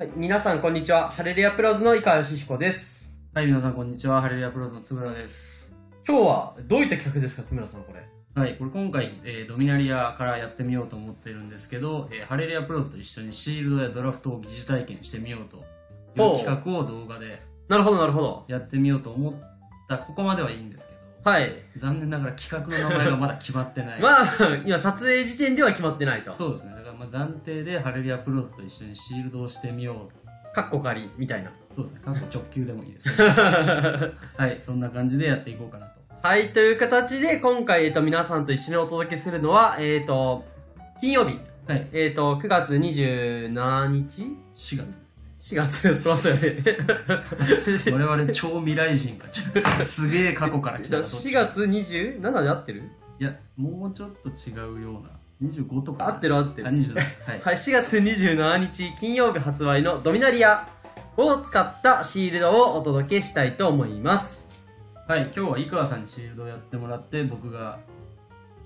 はい、皆さんこんにちは。ハレルヤプロズの井川義彦です。はい、皆さんこんにちは。ハレルヤプロズのつぶらです。今日はどういった企画ですか、津村さん、これ？はい、これ今回、えードミナリアからやってみようと思ってるんですけど、えーハレルヤプロズと一緒にシールドやドラフトを疑似体験してみようという企画を動画でなるほど、なるほど。やってみようと思った、ここまではいいんですけど、はい。残念ながら企画の名前がまだ決まってない。まあ、今、撮影時点では決まってないと。そうですね。だからまあ暫定でハレルヤプロズと一緒にシールドをしてみよう。かっこ仮みたいな。そうですね。過去直球でもいいですね。はい、そんな感じでやっていこうかなと。はい、という形で、今回、えっと、皆さんと一緒にお届けするのは、えっと、金曜日、はい、えっと、9月27日？4月。4月、そうそうよね。我々超未来人がすげえ過去から来たらどっち4月 27? で合ってる？いやもうちょっと違うような25とか合ってる合ってるあ27はい、はい、4月27日金曜日発売のドミナリアを使ったシールドをお届けしたいと思います。はい、今日は井川さんにシールドをやってもらって僕が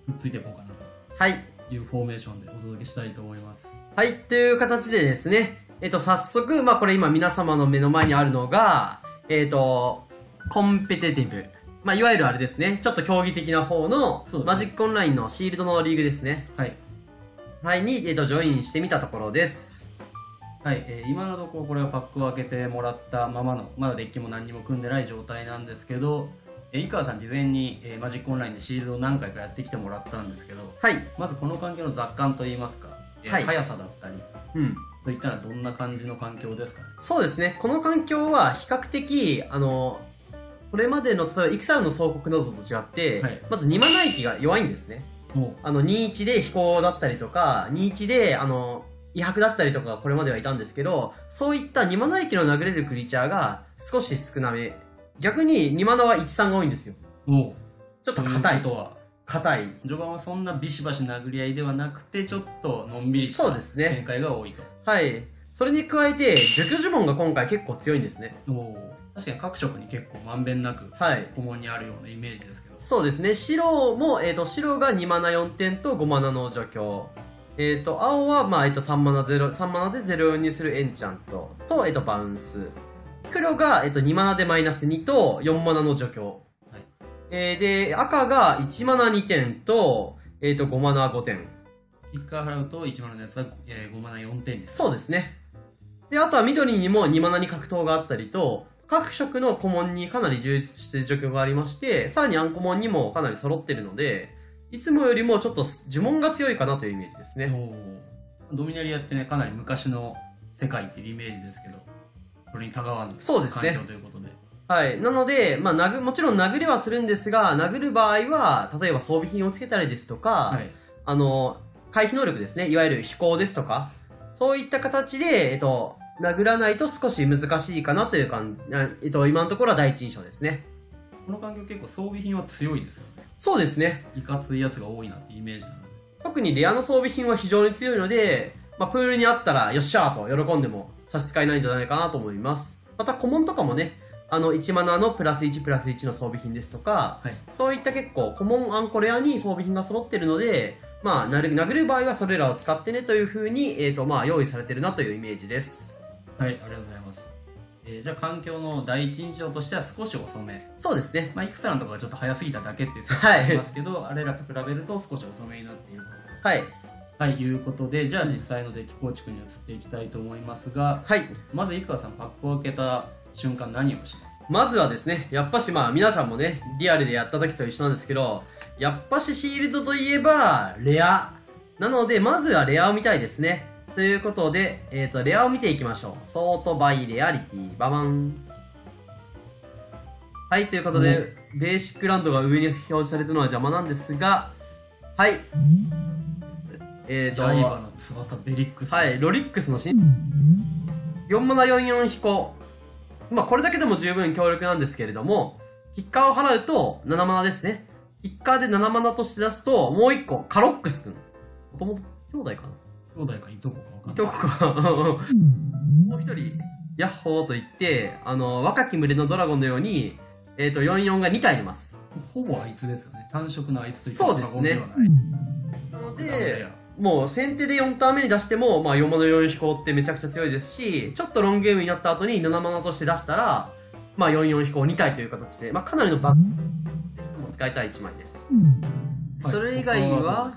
つっついていこうかなはい。というフォーメーションでお届けしたいと思いますはい、という形でですね、えっと、早速、まあこれ今皆様の目の前にあるのが、えっと、 competitive。まあいわゆるあれですね、ちょっと競技的な方のマジックオンラインのシールドのリーグですね。はい、はい、に、えっと、ジョインしてみたところです。はいえー今のところこれはパックを開けてもらったままのまだデッキも何にも組んでない状態なんですけど、えー井川さん事前に、えーマジックオンラインでシールドを何回かやってきてもらったんですけどはい。まずこの環境の雑感といいますか、えーはい速さだったりうん。といったらどんな感じの環境ですかね？そうですね。この環境は比較的、あの、これまでの、例えば、イクサルの総国などと違って、はいまず2マナ域が弱いんですね。もあの、21で飛行だったりとか、21で、あの、威迫だったりとかがこれまではいたんですけど、そういった2マナ域の殴れるクリーチャーが少し少なめ。逆に2マナは13が多いんですよ。ちょっと硬いと。は？硬い。序盤はそんなビシバシ殴り合いではなくてちょっとのんびりしたそうですね展開が多いとはい。それに加えて、除去呪文が今回結構強いんですね。おー確かに各色に結構まんべんなくはい。顧問にあるようなイメージですけどそうですね。白も、えっ、と、白が2マナ4点と5マナの除去。えっ、と、青は、まあ、えっ、と、3マナ0、3マナで0にするエンチャントと、えっ、と、バウンス。黒が、えっ、と、2マナでマイナス2と4マナの除去。はいえーで、赤が1マナ2点と、えっ、と、5マナ5点。キッカー払うと1マナのやつは、えー5マナ4点ですそうですね。で、あとは緑にも2マナに格闘があったりと、各色の古文にかなり充実している除去がありまして、さらに暗古文にもかなり揃ってるので、いつもよりもちょっと呪文が強いかなというイメージですね。ドミナリアってねかなり昔の世界っていうイメージですけどそれにたがわぬ環境ということではい。なので、まあ、殴、もちろん殴れはするんですが、殴る場合は、例えば装備品をつけたりですとか、はいあの、回避能力ですね。いわゆる飛行ですとか、そういった形で、えっと、殴らないと少し難しいかなという感じ、あえっと、今のところは第一印象ですね。この環境結構装備品は強いですよねそうですね。いかついやつが多いなってイメージなので特にレアの装備品は非常に強いので、まあ、プールにあったらよっしゃーと喜んでも差し支えないんじゃないかなと思います。また、古文とかもね、あの、1マナのプラス1プラス1の装備品ですとか、はいそういった結構、古文アンコレアに装備品が揃ってるので、まあ、なる殴る場合はそれらを使ってねという風に、えっ、と、まあ、用意されてるなというイメージです。はいありがとうございます、えーじゃあ環境の第一印象としては少し遅めそうですね。まあ、イクサラのところがちょっと早すぎただけっていう説がありますけど、あれらと比べると少し遅めになっていると。はい。はい、いうことで、じゃあ実際のデッキ構築に移っていきたいと思いますが、はい。まず、生川さん、パックを開けた瞬間、何をします？かまずはですね、やっぱしまあ皆さんもね、リアルでやった時と一緒なんですけど、やっぱしシールドといえば、レア。なので、まずはレアを見たいですね。ということで、えっ、と、レアを見ていきましょう。ソートバイレアリティ、ババン。はい、ということで、ベーシックランドが上に表示されてるのは邪魔なんですが、はい。えっ、と、刃の翼ベリックス。はい、ロリックスの新、4マナ44飛行。まあ、これだけでも十分強力なんですけれども、キッカーを払うと7マナですね。キッカーで7マナとして出すと、もう1個、カロックスくん。もともと兄弟かな？兄弟かいとこかいと分かんない。こか。もう一人、ヤッホーと言って、あの、若き群れのドラゴンのように、えっ、と、44が2体出ます。ほぼあいつですよね。単色のあいつといそうですねなのでや、もう先手で4ターン目に出しても、まあ4マナ4飛行ってめちゃくちゃ強いですし、ちょっとロングゲームになった後に7マナとして出したら、まあ4 4飛行2体という形で、まあかなりのバックも使いたい1枚です。それ以外は、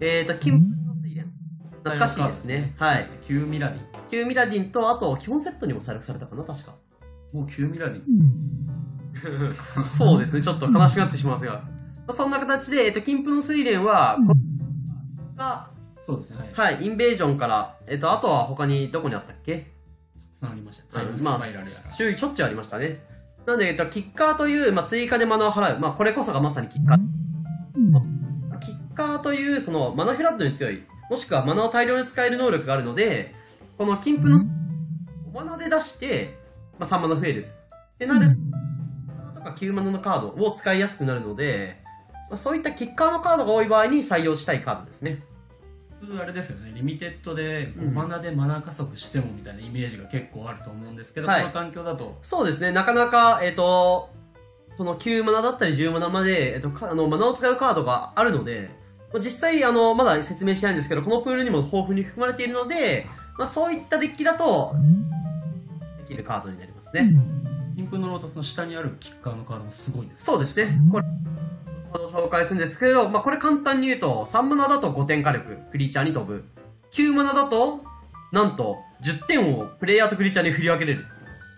えっ、と、金の水蓮。懐かしいですね。はい。9ミラディン。9ミラディンと、あと基本セットにも採録されたかな、確か。もう9ミラディン。そうですね、ちょっと悲しくなってしまいますが。まあそんな形で、えっ、と、金粉の水蓮は、こが、そうですね。はい。はい、インベージョンから、えっ、と、あとは他にどこにあったっけ？つながりました。タイムスまあパイラルやら。周囲しょっちゅうありましたね。なので、えっと、キッカーという、まあ、追加でマナを払う。まあ、これこそがまさにキッカー。キッカーという、その、マナフラッドに強い、もしくはマナを大量に使える能力があるので、この金粉の、5マナで出して、まあ、3マナ増える。ってなるとか9マナのカードを使いやすくなるので、まあ、そういったキッカーのカードが多い場合に採用したいカードですね。普通あれですよね、リミテッドでうん5マナでマナ加速してもみたいなイメージが結構あると思うんですけど、はいこの環境だと、そうですね、なかなか、えっ、と、その9マナだったり10マナまで、えっ、と、かあの、マナを使うカードがあるので、まあ実際、あの、まだ説明してないんですけど、このプールにも豊富に含まれているので、まあ、そういったデッキだと、できるカードになりますね。インプのロータスの下にあるキッカーのカードもすごいです。そうですね。これ、後ほど紹介するんですけど、まあ、これ簡単に言うと、3マナだと5点火力、クリーチャーに飛ぶ。9マナだと、なんと、10点をプレイヤーとクリーチャーに振り分けれる。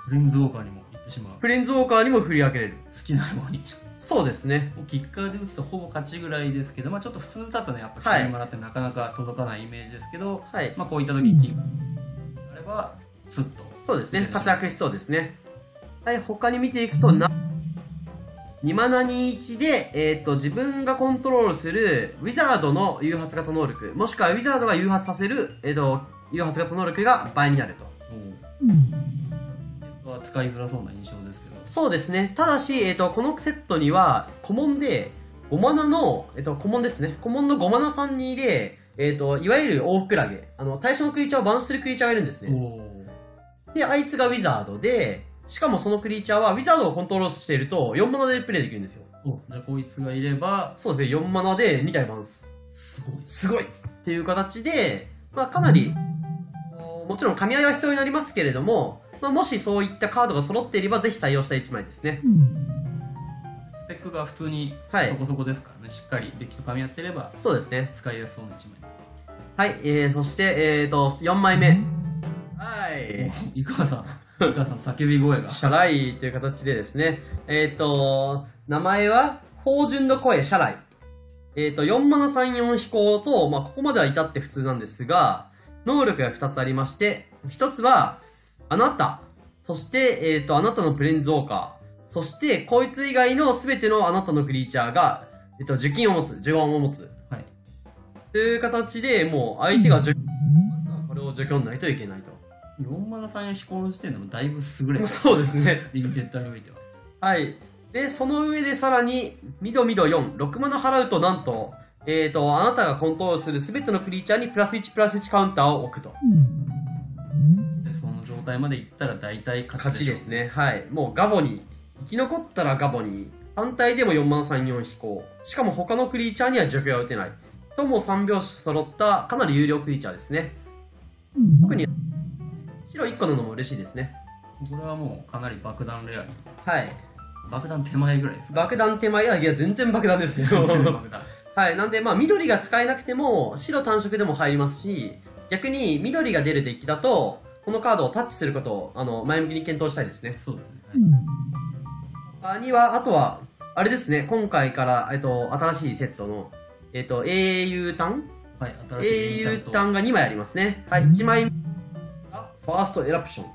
フレンズウォーカーにも行ってしまう。フレンズウォーカーにも振り分けれる。好きなように。そうですね。キッカーで打つとほぼ勝ちぐらいですけど、まあちょっと普通だとね、やっぱはい9マナってなかなか届かないイメージですけど、はい。まあこういった時に、あれば、スッと。そうですね。活躍しそうですね。はい、他に見ていくと、な、2マナ21で、えっ、と、自分がコントロールする、ウィザードの誘発型能力、もしくはウィザードが誘発させる、えっ、と、誘発型能力が倍になると。おは使いづらそうな印象ですけど。そうですね。ただし、えっ、と、このセットには、古文で、5マナの、えっ、と、古文ですね。古文の5マナ32で、えっ、と、いわゆる大クラゲ。あの、対象のクリーチャーをバウンスするクリーチャーがいるんですね。おで、あいつがウィザードで、しかもそのクリーチャーはウィザードをコントロールしていると4マナでプレイできるんですよ。おじゃあこいつがいれば、そうですね、4マナで2体バウンス。すごい。すごいっていう形で、まあかなり、もちろん噛み合いは必要になりますけれども、まあ、もしそういったカードが揃っていればぜひ採用した1枚ですね。スペックが普通にはいそこそこですからね、しっかりデッキと噛み合ってればそうですね。使いやすそうな一枚はい、えー、そして、えーと、4枚目。はい。です。井川さん、井川さん叫び声が。シャライという形でですね、えっ、と、名前は、豊潤の声、シャライ。えっ、と、4マナ3、4飛行と、まあ、ここまでは至って普通なんですが、能力が2つありまして、1つは、あなた、そして、えっ、と、あなたのプレンズウォーカー、そして、こいつ以外の全てのあなたのクリーチャーが、えっ、と、受金を持つ、呪言を持つ。はい。という形で、もう、相手が除これを除去んないといけないと。4マナ3や飛行の時点でもだいぶ優れた。そうですね。リミテッドにおいては。はい。で、その上でさらに、ミドミド4、6マナ払うと、なんと、えっ、と、あなたがコントロールするすべてのクリーチャーにプラス1プラス1カウンターを置くと。でその状態までいったら大体勝ち勝ちでしょうですね。はい。もうガボに、生き残ったらガボに、反対でも4マナ3、4飛行。しかも他のクリーチャーには除去が打てない。とも3拍子揃ったかなり有料クリーチャーですね。特に、白1個なのも嬉しいですね。これはもうかなり爆弾レアに。はい。爆弾手前ぐらいですか？爆弾手前いや、いや、全然爆弾ですよ。爆弾。はい。なんで、まあ、緑が使えなくても、白単色でも入りますし、逆に緑が出るデッキだと、このカードをタッチすることを、あの、前向きに検討したいですね。そうですね。他には、あとは、あれですね、今回から、えっと、新しいセットの、えっと、英雄単？はい、新しい英雄エンが2枚ありますね。はい、1枚ファーストエラプション。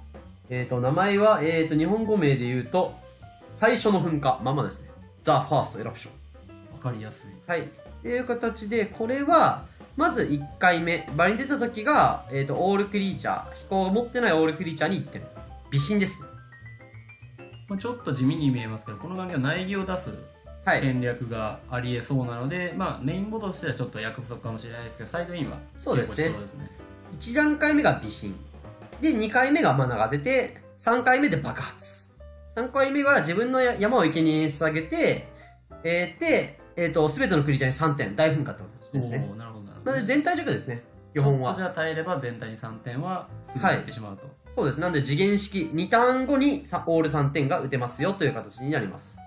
えっと、名前は、えっと、日本語名で言うと、最初の噴火、まんまですね。ザ・ファーストエラプション。わかりやすい。はい。っていう形で、これは、まず1回目、場に出た時が、えっ、と、オールクリーチャー、飛行を持ってないオールクリーチャーに1点。微震ですね。まあちょっと地味に見えますけど、この関係は苗木を出すはい。戦略がありえそうなので、まあメインボードとしてはちょっと役不足かもしれないですけど、サイドインはそうですねそうですね。1段階目が微震。で、2回目がマナが出て、3回目で爆発。3回目は自分のや山を生贄に捧げて、えー、で、えっ、と、すべてのクリーチャーに3点、大噴火ってことですね。なるほどなるほなので全体塾ですね、基本は。じゃあ耐えれば全体に3点はすぐってしまうと。そうです。なんで次元式、2ターン後にさオール3点が打てますよという形になります。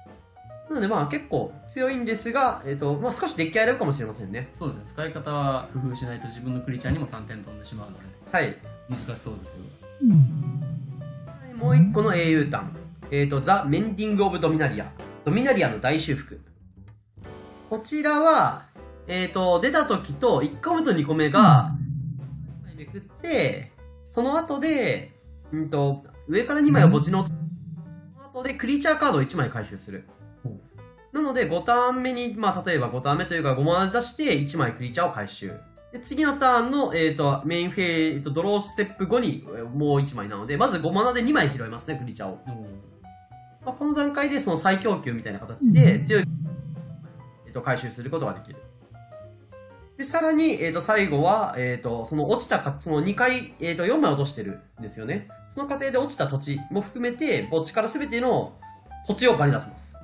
なのでまあ結構強いんですが、えっ、と、まあ少しデッキ選ぶかもしれませんね。そうですね。使い方は工夫しないと自分のクリーチャーにも3点飛んでしまうので、はい。難しそうですけど。もう一個の英雄ターン。えっ、と、ザ・メンディング・オブ・ドミナリア。ドミナリアの大修復。こちらは、えっ、と、出た時と1個目と2個目が、めくって、その後で、うんと、上から2枚を墓地の、その後でクリーチャーカードを1枚回収するほう。なので、5ターン目に、まあ、例えば5ターン目というか5マナで出して1枚クリーチャーを回収。で、次のターンの、えっ、と、メインフェイ、えーと、ドローステップ後にえーもう1枚なので、まず5マナで2枚拾いますね、クリーチャーを。まあ、この段階でその再供給みたいな形で強い、えっと回収することができる。で、さらに、えっ、と、最後は、えっ、と、その落ちたか、その2回、えっ、と、4枚落としてるんですよね。その過程で落ちた土地も含めて、墓地から全ての土地を場に出せます。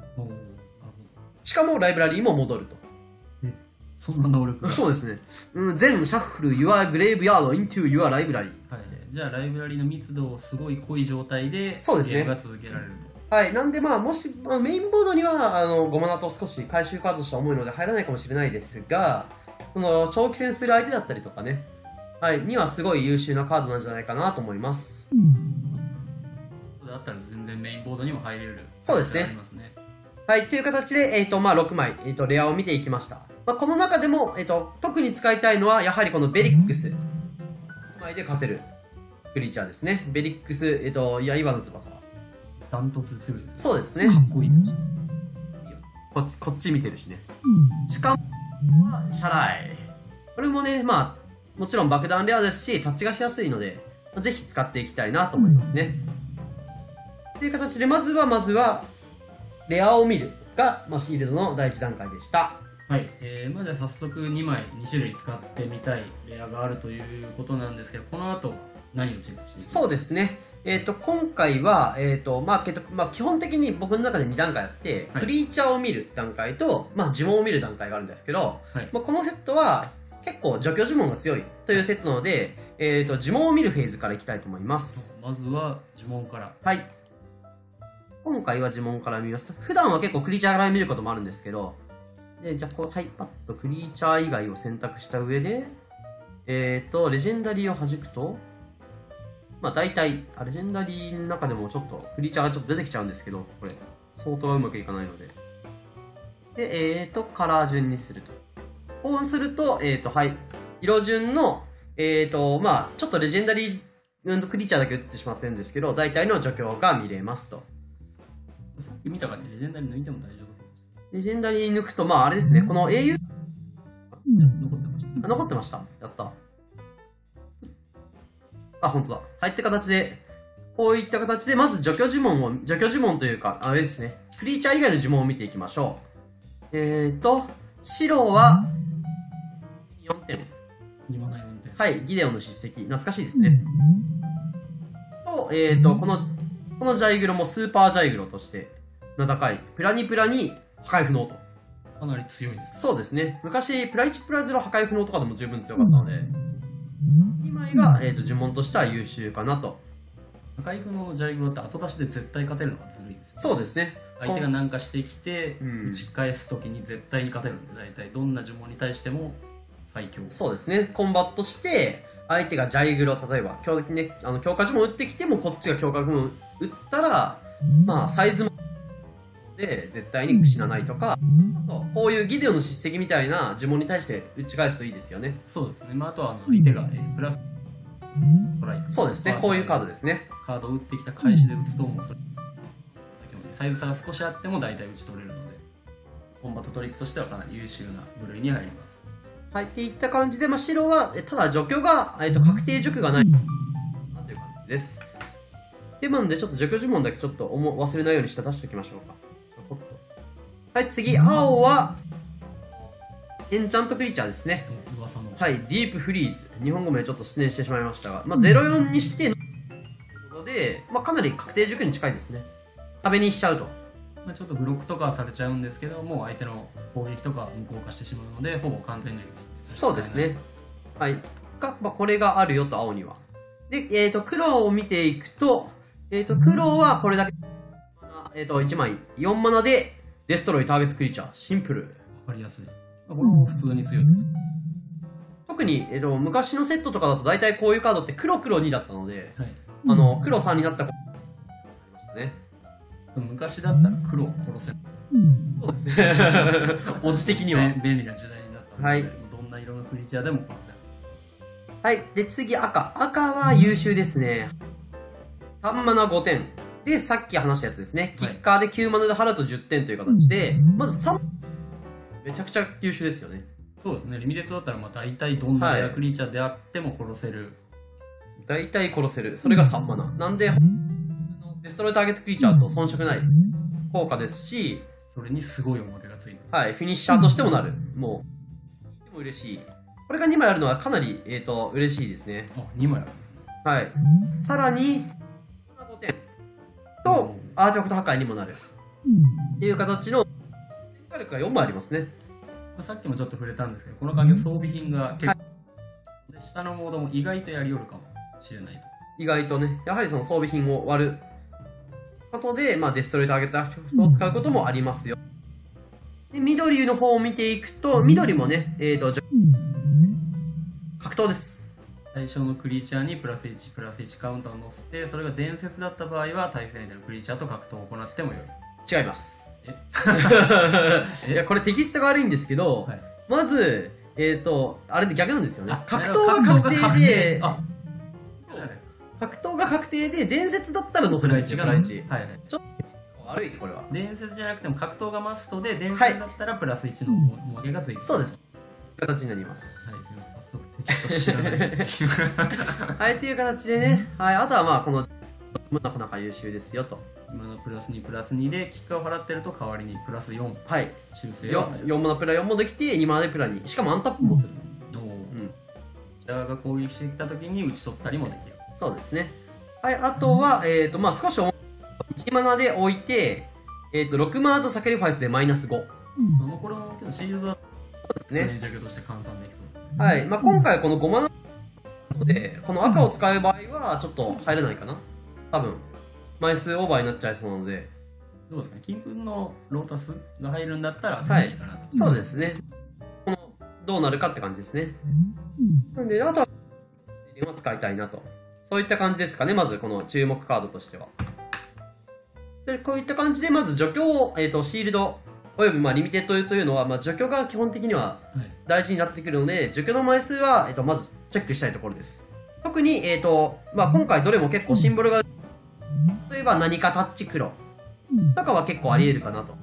しかも、ライブラリーも戻ると。そんな能力が。そうですね。うん、全シャッフル your graveyard into your library。はい、じゃあライブラリの密度をすごい濃い状態でそうですねゲームが続けられるはい。なんでまあ、もし、まあメインボードには、あの、ゴマナと少し回収カードとしては重いので入らないかもしれないですが、その、長期戦する相手だったりとかね、はい、にはすごい優秀なカードなんじゃないかなと思います。と。だったら全然メインボードにも入れる。そうですねありますね。はい、という形で、えっ、と、まあ、6枚、えっ、と、レアを見ていきました。まあ、この中でも、えっ、と、特に使いたいのは、やはりこのベリックス。1枚で勝てるクリーチャーですね。ベリックス、えっ、と、いや、岩の翼。ダントツ強いです。そうですね。かっこいいです。こっち、こっち見てるしね。しかも、シャライ。これもね、まあ、もちろん爆弾レアですし、タッチがしやすいので、まあぜひ使っていきたいなと思いますね。という形で、まずは、まずは、レアを見るが、まあ、シールドの第一段階でした。はい、えー、まあじゃあ早速2枚2種類使ってみたいレアがあるということなんですけどこの後何をチェックしてそうですね。えっ、と、今回は、えっ、と、まあ、けど、まあ、基本的に僕の中で2段階あって、はいクリーチャーを見る段階と、まあ、呪文を見る段階があるんですけど、はいまあ、このセットは、結構除去呪文が強いというセットなので、えっ、と、呪文を見るフェーズからいきたいと思います。まずは呪文からはい。今回は呪文から見ますと、普段は結構クリーチャーから見ることもあるんですけど、で、じゃあこう、はい、パッとクリーチャー以外を選択した上で、えっ、と、レジェンダリーを弾くと、まあ大体、レジェンダリーの中でもちょっと、クリーチャーがちょっと出てきちゃうんですけど、これ、相当うまくいかないので。で、えっ、と、カラー順にすると。こうすると、えっ、と、はい、色順の、えっ、と、まあちょっとレジェンダリー、クリーチャーだけ映ってしまってるんですけど、大体の除去が見れますと。さっき見た感じレジェンダリー抜いても大丈夫レジェンダリー抜くと、まああれですね、この英雄、残ってましたあ残ってました。やった。あ、本当だ。はい、って形で、こういった形で、まず除去呪文を、除去呪文というか、あれですね、クリーチャー以外の呪文を見ていきましょう。えーと、白は、4点。2マナ4点はい、ギデオンの叱責。懐かしいですね。と、えーと、この、このジャイグロもスーパージャイグロとして名高い。プラニプラに破壊不能と。かなり強いですそうですね。昔、プラ1プラ0破壊不能とかでも十分強かったので、2枚が、えー、と呪文としては優秀かなと。破壊不能のジャイグロって後出しで絶対勝てるのがずるいですよねそうですね。相手が何かしてきてうん打ち返す時に絶対に勝てるんで大体どんな呪文に対しても最強そうですね。コンバットして、相手がジャイグロ、例えば、強ね、あの強化呪文打ってきても、こっちが強化呪文打ったら、まあ、サイズも、で、絶対に死なないとか、そう、こういうギデオの叱責みたいな呪文に対して打ち返すといいですよね。そうですね、まあ、あとはあの相手が、えープラスストライ。クそうですね。こういうカードですね。カードを打ってきた返しで打つともう。それサイズ差が少しあっても大体打ち取れるのでコンバットトリックとしてはかなり優秀な部類に入ります。はい、っていった感じで、まあ、白は、えただ除去が、えっと、確定除去がない、なという感じです。で、まあ、なんで、ちょっと除去呪文だけちょっと思忘れないように下出しておきましょうか。はい、次、青は、エンチャントクリーチャーですね。噂のはい、ディープフリーズ。日本語名ちょっと失念してしまいましたが、まあ、04にしてので、まあ、かなり確定除去に近いですね。壁にしちゃうと。まあ、ちょっとブロックとかはされちゃうんですけどもう相手の攻撃とか無効化してしまうのでほぼ完全除去でいいんでそうですね。はい。が、まあ、これがあるよと、青には。で、えっ、と、黒を見ていくと、えっ、と、黒はこれだけ、えっ、と、1枚、4マナで、デストロイターゲットクリーチャー。シンプル。わかりやすい。これも普通に強いです。特に、えっ、と、昔のセットとかだと大体こういうカードって黒黒2だったので、はい。あの、黒3になったことありましたね。昔だったら黒を殺せそうですね。文字的には。便便利な時代になったので、はいどんな色のクリーチャーでも殺せる。はい。で、次赤。赤は優秀ですね。3マナ5点。で、さっき話したやつですね。キッカーで9マナで払うと10点という形で、まず3、めちゃくちゃ優秀ですよね。そうですね、リミテッドだったらまあ大体どんなレアクリーチャーであっても殺せる。大体殺せる。それが3マナ。なんで、デストロイターゲットクリーチャーと遜色ない効果ですし、それにすごいおまけがついてる。はい、フィニッシャーとしてもなる。もう、でも嬉しい。これが2枚あるのはかなり、えっ、と、嬉しいですね。あ、2枚ある。はい。さらに、5点と、アーティファクト破壊にもなる。っていう形の、戦火力が4枚ありますね。さっきもちょっと触れたんですけど、この環境装備品が結構、で下のモードも意外とやりよるかもしれないと。意外とね、やはりその装備品を割ることで、まあ、デストロイターゲットアクションを使うこともありますよ。で、緑の方を見ていくと、緑もね、えっ、と、じょ格闘です。対象のクリーチャーにプラス1プラス1カウンターを乗せて、それが伝説だった場合は対戦相手のクリーチャーと格闘を行ってもよい。違います。え？いや、これテキストが悪いんですけど、はいまず、えっ、と、あれで逆なんですよねあ。格闘が確定で。格闘が確定で、伝説だったら載せるんですよ、プライチ。はいはい。悪い、これは。伝説じゃなくても格闘がマストで、伝説だったらプラス1のおまけがついてる。そうです。形になります。はい、すみません。早速テキスト知らない。はい、っていう形でね、はい、あとはまあ、この、なかなか優秀ですよと。今のプラス2プラス2でキッカーを払ってると代わりにプラス4はい。修正を与える。4マナプラ4もできて、2マナでプラ2。しかもアンタップもする。おーうん。ジャーが攻撃してきた時に打ち取ったりもできる。そうですね。はい、あとは、えっ、と、まあ少し重い1マナで置いて、えっ、と、6マナとサクリファイスでマイナス5。でまあこれもけどシールドだとすね。普通に除去として換算できそう。はい。まあ今回この5マナなので、この赤を使う場合はちょっと入れないかな。多分。枚数オーバーになっちゃいそうなので。どうですか？金粉のロータスが入るんだったら頭いいかなと。そうですね。この、どうなるかって感じですね。なんで、あとは、使いたいなと。そういった感じですかね、まずこの注目カードとしては。で、こういった感じで、まず除去を、えっ、と、シールド、およびまあリミテッドというのは、まあ除去が基本的にははい。大事になってくるので、除去の枚数は、えっ、と、まずチェックしたいところです。特に、えっ、と、まあ今回どれも結構シンボルが、例えば何かタッチ黒とかは結構あり得るかなと。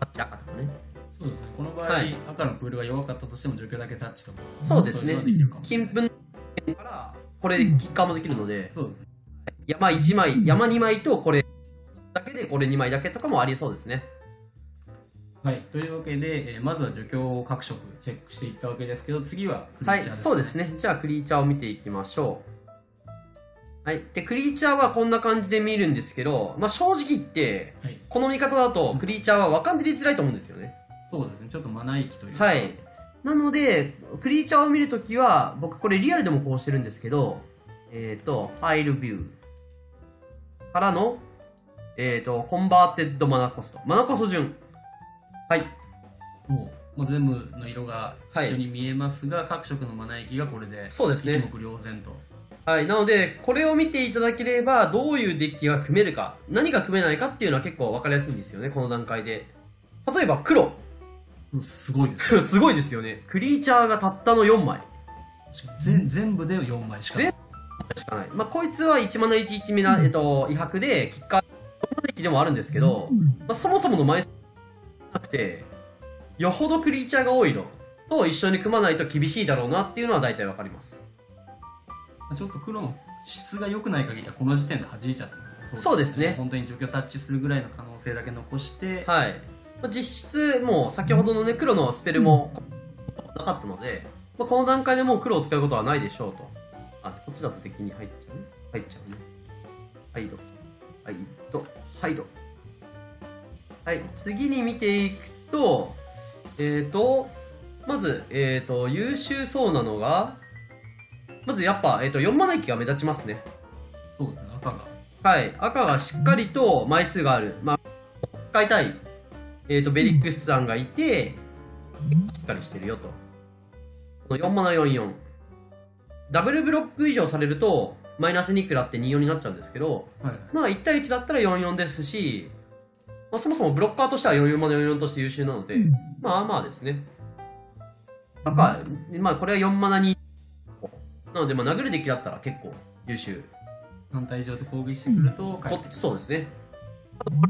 タッチ赤とかね。そうですね。この場合、はい赤のプールが弱かったとしても除去だけタッチとか。そうですね金粉から、これでキッカーもできるので、そうですね。山1枚、山2枚とこれだけでこれ2枚だけとかもありそうですね。はい。というわけで、えーまずは除去を各色チェックしていったわけですけど、次はクリはいーチャー、そうですね。じゃあクリーチャーを見ていきましょう。はい。で、クリーチャーはこんな感じで見るんですけど、まあ正直言って、はい。この見方だとクリーチャーは分かりづらいと思うんですよね。そうですね。ちょっとマナ域というか。はい。なので、クリーチャーを見るときは、僕これリアルでもこうしてるんですけど、えっ、と、 pile view からの、えっ、と、 converted mana cost。マナコスト順。はい。もう、もう全部の色がはい一緒に見えますが、各色のマナ域がこれでそうですね。一目瞭然と。はい。なので、これを見ていただければ、どういうデッキが組めるか、何が組めないかっていうのは結構分かりやすいんですよね、この段階で。例えば、黒。うんすごいです。すごいですよね。クリーチャーがたったの4枚全全部で4枚しかない。しかない。まあ、こいつは1マナ11ミナ、えっと、威迫で、キッカー、どんなデッキでもあるんですけど、まあ、そもそもの枚数て、よほどクリーチャーが多いのと一緒に組まないと厳しいだろうなっていうのは大体わかります。ちょっと黒の質が良くない限りはこの時点で弾いちゃってます。そうですね本当に除去タッチするぐらいの可能性だけ残して、はい。まあ実質、もう先ほどのね、黒のスペルもなかったので、まあ、この段階でもう黒を使うことはないでしょうと。あ、こっちだと敵に入っちゃう？ね。入っちゃうね。ハイド。ハイド。ハイド。はい、次に見ていくと、えっ、ー、と、まず、えっ、と、優秀そうなのが、まずやっぱ、えっ、と、4マナ駅が目立ちますね。そうですね、赤が。はい。赤がしっかりと枚数がある。まあ、使いたい、えっ、と、ベリックスさんがいて、しっかりしてるよと。この4マナ44。ダブルブロック以上されると、マイナス2食らって24になっちゃうんですけど、はい。まあ1対1だったら44ですし、まあそもそもブロッカーとしては44マナ44として優秀なので、まあまあですね。赤、まあこれは4マナ2。なので、まあ殴るデッキだったら結構優秀。3体以上で攻撃してくると、こそうですね。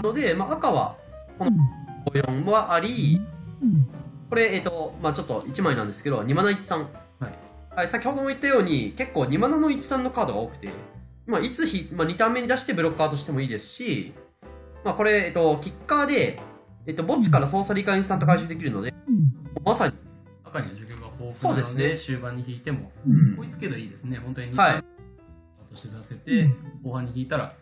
なので、まあ、赤は、この54はあり、これ、えっ、と、まあちょっと1枚なんですけど、2マナ13。はい。はい、先ほども言ったように、結構2マナの13のカードが多くて、まあ、いつひ、まあ、2ターン目に出してブロッカーとしてもいいですし、まあ、これ、えっ、と、キッカーで、えっ、と、墓地から操作リカインスタント回収できるので、まさに、赤には授業が豊富なので、そうですね終盤に引いても、うん追いつけどいいですね。本当に2はい体として出せて、後半に引いたら、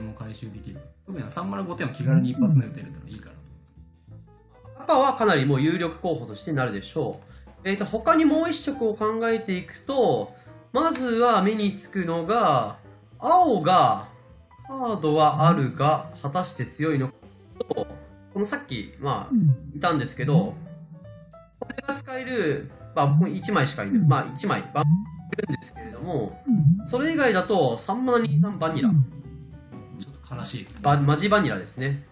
も回収できる。特に3丸5点を気軽に一発目打てるといいかなと。赤はかなりもう有力候補としてなるでしょう。えっ、と、他にもう一色を考えていくと、まずは目につくのが、青が、カードはあるが、果たして強いのかと、このさっき、まあ、いたんですけど、これが使える、まあ、1枚しかいない。まあ、1枚、バンいるんですけれども、それ以外だと、3マナ23バニラ。ちょっと悲しい。バマジバニラですね。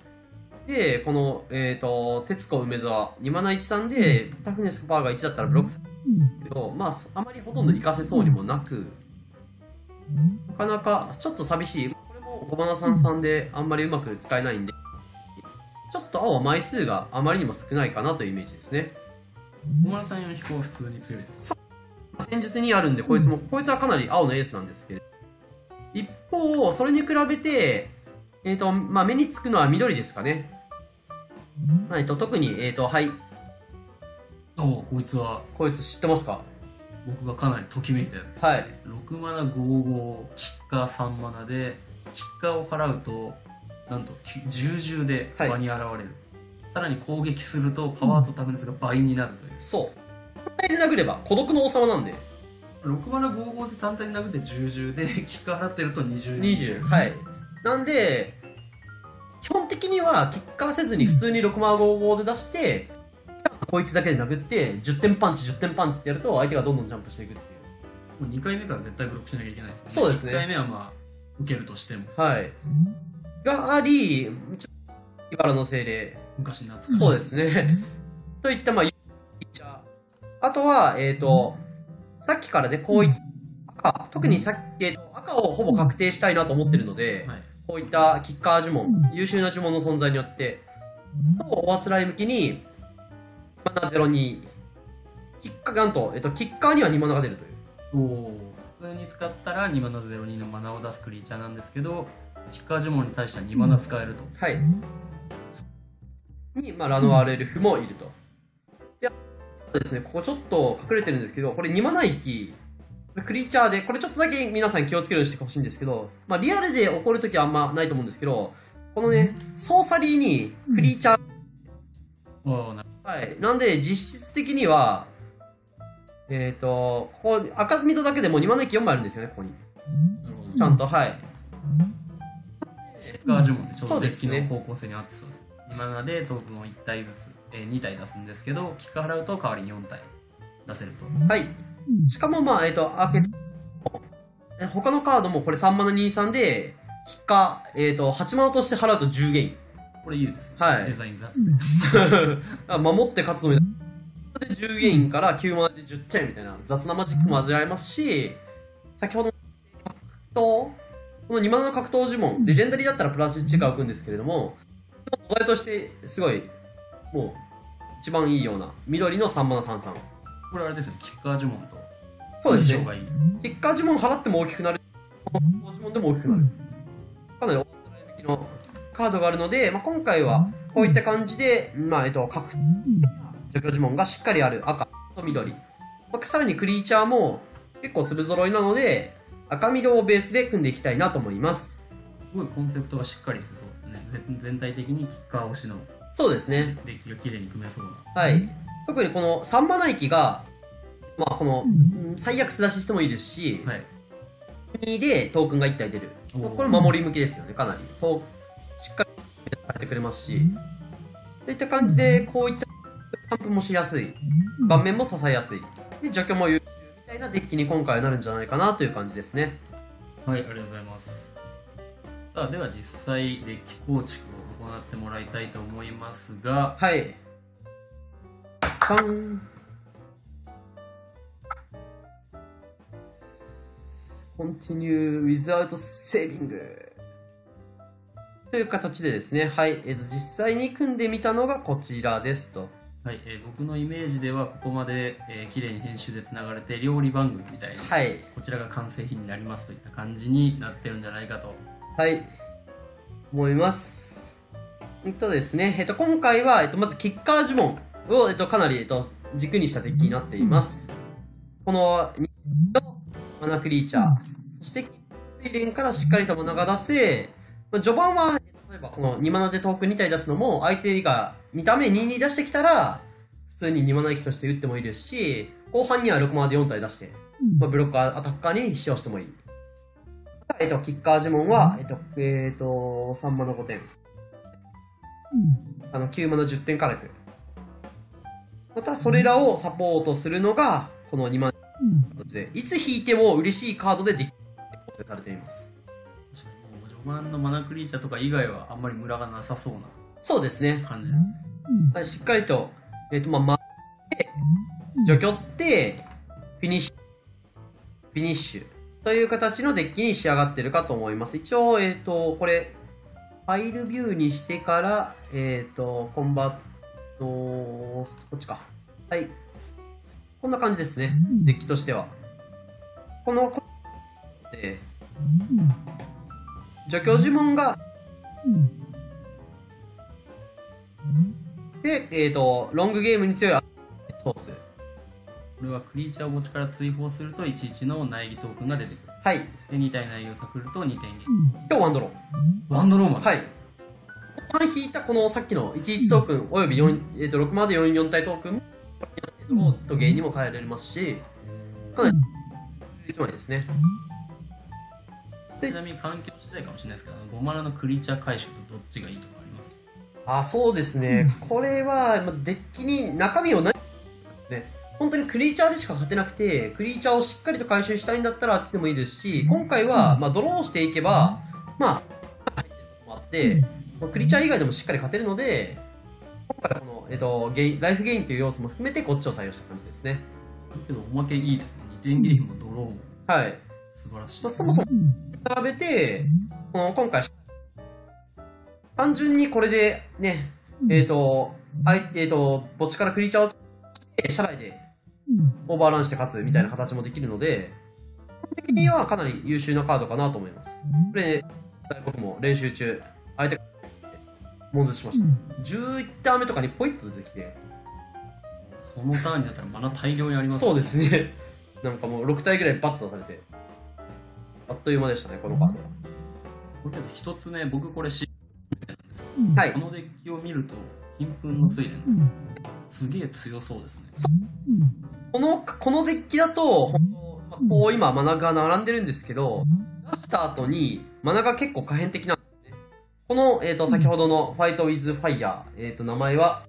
で、この、えっ、と、徹子梅沢、2マナ13で、タフネスパワーが1だったらブロックするけど、まあ、あまりほとんど活かせそうにもなく、なかなか、ちょっと寂しい。これも5マナ33であんまりうまく使えないんで、ちょっと青は枚数があまりにも少ないかなというイメージですね。小丸さん4飛行は普通に強いです。戦術にあるんで、こいつも、こいつはかなり青のエースなんですけど、一方、それに比べて、えっ、と、まあ、目につくのは緑ですかね。はい、と、特に、えっ、と、はい、おこいつはこいつ知ってますか？僕がかなりときめいたやつ。はい。6マナ55、キッカー3マナで、キッカーを払うと、なんと10重で場に現れる。さらに攻撃するとパワーとタフネスが倍になるという。そう。単体で殴れば孤独の王様なんで、6マナ55で単体に殴って10重で、キッカー払ってると20 20。はい。なんで、基本的にはキッカーせずに普通に6マー55で出して、こいつだけで殴って、10点パンチ、10点パンチってやると、相手がどんどんジャンプしていくっていう。もう2回目から絶対ブロックしなきゃいけないですね。そうですね1回目はまあ、受けるとしても、はい。があり、ちょ茨の精霊。昔になってそうですね。といった、まあ、あとは、えっ、と、さっきからね、こういった赤、特にさっき、えーと赤をほぼ確定したいなと思ってるので、はい。こういったキッカー呪文、優秀な呪文の存在によって、おあつらい向きに、マナ02、キッカー、なんと、えっ、と、キッカーには2マナが出るという。おお普通に使ったら2マナ02のマナを出すクリーチャーなんですけど、キッカー呪文に対しては2マナ使えると。はい。に、まあ、ラノアールフもいると。で、そうですね、ここちょっと隠れてるんですけど、これ2マナ域、クリーチャーで、これちょっとだけ皆さん気をつけるようにしてほしいんですけど、まあ、リアルで起こるときはあんまないと思うんですけど、このね、ソーサリーにクリーチャー、おおなはい。なんで、実質的には、えっ、と、ここ、赤緑だけでも2マナ域4枚あるんですよね、ここに。ちゃんと、はい。キッカー呪文でちょうそうどデッキですねの方向性に合ってそうです。2マナでトークンを1体ずつ、えー、2体出すんですけど、キッカー払うと代わりに4体出せると。はい。しかも、まあ、えっ、と、あ、ええ他のカードもこれ3マナ23で、キッカー、えっ、と、8マナとして払うと10ゲイン。これいいですね。はいデザイン雑で。あ守って勝つのに、で10ゲインから9マナで10点。みたいな雑なマジックも味わえますし、先ほどの格闘、この2マナの格闘呪文、レジェンダリーだったらプラス1が浮くんですけれども、お題としてすごい、もう、一番いいような、緑の3マナ33。これあれですよ、キッカー呪文とそうですね。キッカー呪文払っても大きくなる。呪文でも大きくなる。かなり大つらい引きのカードがあるので、まあ、今回はこういった感じで、まあ、えっと、各除去呪文がしっかりある赤と緑。まあ、さらにクリーチャーも結構粒揃いなので、赤緑をベースで組んでいきたいなと思います。すごいコンセプトがしっかりしてそうですね。ぜ全体的にキッカー推しのそうですね。デッキが綺麗に組めそうな。はい。特にこの3マナ域が、まあこの、うん最悪素出ししてもいいですし、はい。2でトークンが1体出る。これ守り向きですよね、かなり。としっかりされてくれますし、そういった感じで、こういったキャンプもしやすい、盤面も支えやすい、で除去も優秀みたいなデッキに今回はなるんじゃないかなという感じですね。はい、ありがとうございます。さあ、では実際、デッキ構築を行ってもらいたいと思いますが、はい。パン。continue without saving という形でですね、はい、えーと実際に組んでみたのがこちらですと。はいえー僕のイメージではここまで、えー、綺麗に編集でつながれて料理番組みたいに、はい。こちらが完成品になりますといった感じになってるんじゃないかとはい。思います。えっとですね、えっと、今回は、えっと、まずキッカー呪文を、えっと、かなり、えっと、軸にしたデッキになっています。この2のマナクリーチャー、そして、水蓮からしっかりとマナが出せ、まあ、序盤は、例えばこの2マナでトークン2体出すのも、相手が2タ目2に出してきたら、普通に2マナ駅として打ってもいいですし、後半には6マナで4体出して、まあ、ブロッカー、アタッカーに使用してもいい。えっと、キッカー呪文は、えっと、えっと、3マナ5点。あの、9マナ10点火力。また、それらをサポートするのが、この2マナで、いつ引いても嬉しいカードで、でき構成されています。確かにもう序盤のマナクリーチャーとか以外はあんまりムラがなさそうなそうですね。感じ、はいしっかりと、えっと、まあ、まって、除去って、フィニッシュ、フィニッシュという形のデッキに仕上がってるかと思います。一応、えっと、これ、 pile view にしてから、えっと、 converted、こっちか。はい。こんな感じですね。デッキとしては。この、こで、除去呪文が、で、えっ、と、ロングゲームに強いソース。これはクリーチャーを墓地から追放すると11の苗木トークンが出てくるはい。で2体苗木を作ると2点ゲ今日ワンドローワンドローマー。ンはい。後半引いたこのさっきの11トークン、および4、えー、と6まで44体トークンとゲイにも変えられますし、かなり、1枚ですね。ちなみに環境次第かもしれないですけど5マナのクリーチャー回収とどっちがいいとかあります？あ、そうですね。これは、まあデッキに中身をない、ね。本当にクリーチャーでしか勝てなくて、クリーチャーをしっかりと回収したいんだったらあっちでもいいですし、今回は、まあ、ドローしていけば、まあ、入ってることもあって、まあクリーチャー以外でもしっかり勝てるので、今回この、えっと、ゲインライフゲインという要素も含めてこっちを採用した感じですね。けどおまけいいですね2点ゲームもドローもはい。素晴らしい、まあ、そもそも比べて、この今回、単純にこれでね、えっ、と、あいえっ、と、墓地からクリーチャーをして、社内でオーバーランして勝つみたいな形もできるので、基本的にはかなり優秀なカードかなと思います。これ、ね、僕も練習中、相手が、モンズしました。11ターン目とかにポイッと出てきて、そのターンになったらマナ大量にありますそうですね。なんかもう6体ぐらいバッと出されて、あっという間でしたね、このカードは。これ一つね僕これ知なんですよ。はい。こ。のデッキを見ると金粉の睡蓮です。すげえ強そうですね。この、このデッキだと、本当まあこう今マナが並んでるんですけど、出した後にマナが結構可変的なんですね。この、えっ、と、先ほどのファイトウィズファイヤー、えっ、と、名前は、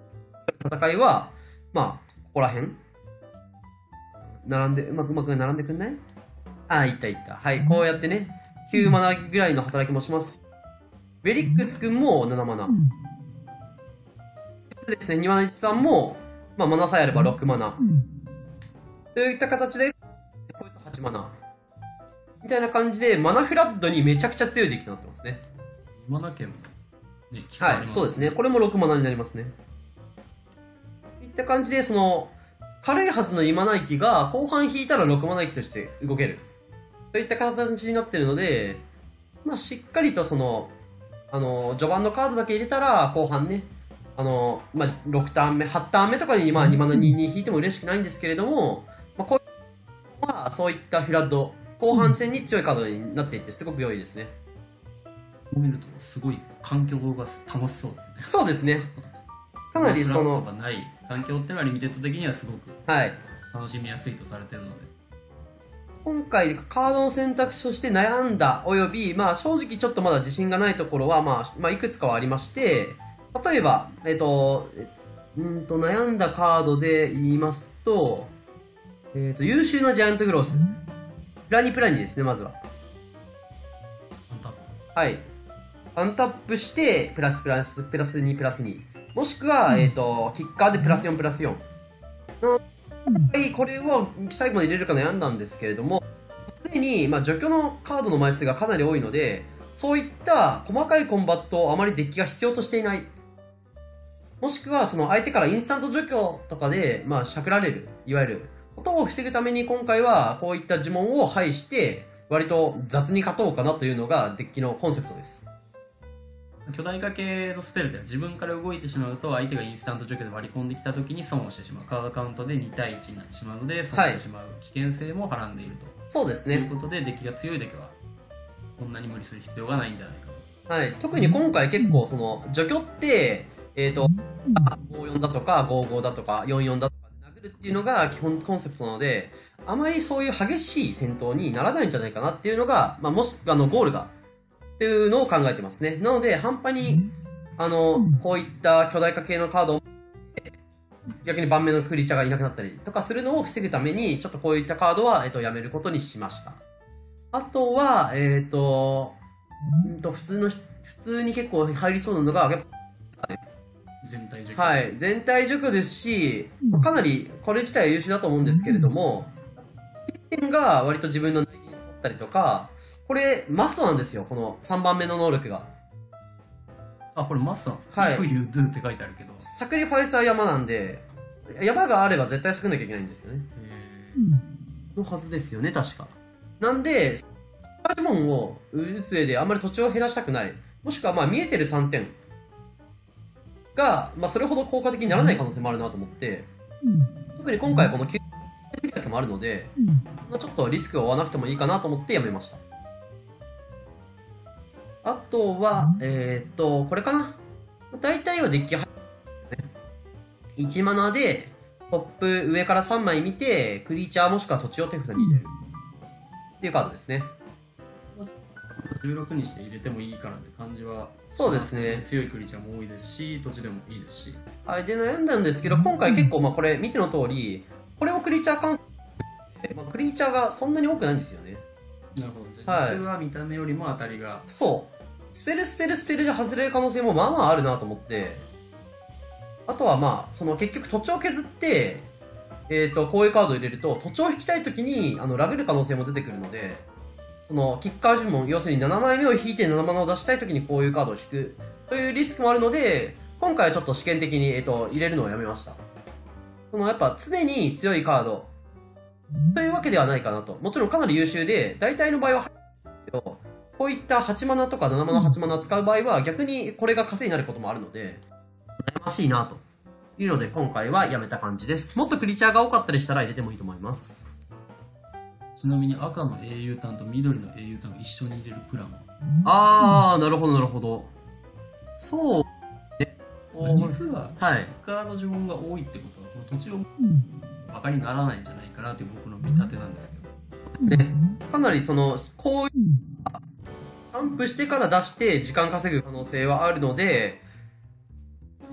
戦いは、まあ、ここら辺。並んで、うまくうまく並んでくんない？あ、いったいった。はい、こうやってね、9マナぐらいの働きもしますし、ベリックス君も7マナ。ですね、2マナ1さんも、まあ、マナさえあれば6マナ。といった形で、こいつ8マナ。みたいな感じで、マナフラッドにめちゃくちゃ強いデッキとなってますね。今だけもね効かありはい、そうですね。これも6マナになりますね。いった感じで、その、軽いはずの今ナイキが、後半引いたら6マナイキとして動ける。といった形になってるので、まあ、しっかりとその、あの、序盤のカードだけ入れたら、後半ね、あの、まあ、6ターン目、8ターン目とかに、まあ、2マナ2に引いても嬉しくないんですけれども、まあ、こういうのは、そういったフィラッド、後半戦に強いカードになっていて、すごく良いですね。こう見るとすごい環境が楽しそうですねそうですね。かなりそフラッのトがない環境っていうのはリミテッド的にはすごくはい。楽しみやすいとされてるので今回カードの選択肢として悩んだおよび、まあ正直ちょっとまだ自信がないところは、まあ、まあいくつかはありまして、例えば、えっと、えうんと悩んだカードで言いますと、えっと、優秀なジャイアントグロース。プラニプラニですね、まずは。アンタップはい。アンタップして、プラスプラス、プラス2、プラス2。もしくは、えっ、と、キッカーでプラス4、プラス4。これを最後まで入れるか悩んだんですけれども、すでに、まあ、除去のカードの枚数がかなり多いので、そういった細かいコンバットをあまりデッキが必要としていない。もしくは、その相手からインスタント除去とかで、まあ、しゃくられる、いわゆる、ことを防ぐために今回は、こういった呪文を排して、割と雑に勝とうかなというのがデッキのコンセプトです。巨大化系のスペルって自分から動いてしまうと相手がインスタント除去で割り込んできた時に損をしてしまうカードカウントで2対1になってしまうので損をしてしまう危険性もはらんでいると、そうですね。ということでデッキが強いデッキはそんなに無理する必要がないんじゃないかとはい。特に今回結構その、除去って、えっ、と、54だとか55だとか44だとかで殴るっていうのが基本コンセプトなので、あまりそういう激しい戦闘にならないんじゃないかなっていうのが、まあ、もし、あの、ゴールが、っていうのを考えてますね。なので、半端に、あの、こういった巨大化系のカードを逆に盤面のクリーチャーがいなくなったりとかするのを防ぐために、ちょっとこういったカードは、えっ、と、やめることにしました。あとは、えっ、と、うん。と、普通の、普通に結構入りそうなのが、やっ全体除去。ぱはい、全体除去ですし、かなりこれ自体は優秀だと思うんですけれども、一点が割と自分の内に沿ったりとか、これマストなんですよ、この3番目の能力が。あこれマスなんですか、はい If you do って書いてあるけどサクリファイスは山なんで、山があれば絶対作んなきゃいけないんですよね。のはずですよね、確か。なんで、スパジモンを打つ上であんまり土地を減らしたくない。もしくはまあ見えてる3点が、まあそれほど効果的にならない可能性もあるなと思って、特に今回この9点だけもあるので、まあちょっとリスクを負わなくてもいいかなと思ってやめました。あとは、えーっと、これかな。大体はデッキが入ってるね。1マナで、トップ上から3枚見て、クリーチャーもしくは土地を手札に入れる。っていうカードですね。16にして入れてもいいかなって感じはそうですね強いクリーチャーも多いですし土地でもいいですしはい、で悩んだんですけど、今回結構、まあこれ見ての通り、これをクリーチャー関数まあ、クリーチャーがそんなに多くないんですよね。なるほどじゃあはい実は見た目よりも当たりがそう。スペルスペルスペルで外れる可能性もまあまああるなと思って、あとはまあ、その結局土地を削って、えっ、と、こういうカードを入れると、土地を引きたいときに、あの、ラグる可能性も出てくるので、その、キッカー呪文、要するに7枚目を引いて7マナを出したいときにこういうカードを引く、というリスクもあるので、今回はちょっと試験的に、えっ、と、入れるのをやめました。その、やっぱ常に強いカード、というわけではないかなと。もちろんかなり優秀で、大体の場合は、こういった8マナとか7マナ8マナを使う場合は逆にこれが稼いになることもあるので、悩ましいなというので今回はやめた感じです。もっとクリーチャーが多かったりしたら入れてもいいと思います。ちなみに赤の英雄ターンと緑の英雄ターンを一緒に入れるプランは？あー、なるほどなるほど。そう。実ははいカード呪文が多いってことはこの土地をバカにならないんじゃないかなという僕の見立てなんですけどね、かなりその、こういう、スタンプしてから出して時間稼ぐ可能性はあるので、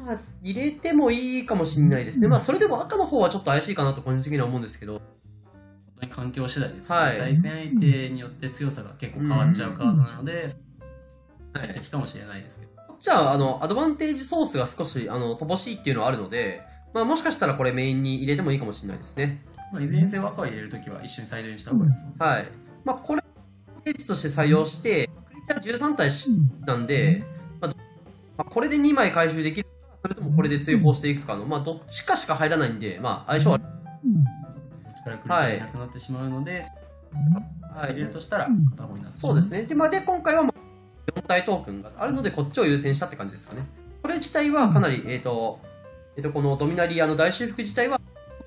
まあ、入れてもいいかもしれないですね。まあ、それでも赤の方はちょっと怪しいかなと個人的には思うんですけど、本当に環境次第ですよね、はい。対戦相手によって強さが結構変わっちゃうカードなので、最適かもしれないですけど。こっちは、あの、アドバンテージソースが少し、あの、乏しいっていうのはあるので、まあ、もしかしたらこれメインに入れてもいいかもしれないですね。まあ、いずれにせよ赤を入れるときは一緒にサイドにした方がいいです、はい。まあ、これ、アドバンテージとして採用して、ーチャー13体なんで、まあどまあ、これで2枚回収できるか、それともこれで追放していくかの、まあ、どっちかしか入らないんで、まあ、相性は、力クリーチャーがいなくなってしまうので、はい。入れるとしたら片方になってしまそうですね。で、まあ、で、今回はもう4体トークンがあるので、こっちを優先したって感じですかね。これ自体はかなり、えっ、と、えっ、と、このドミナリアの大修復自体は、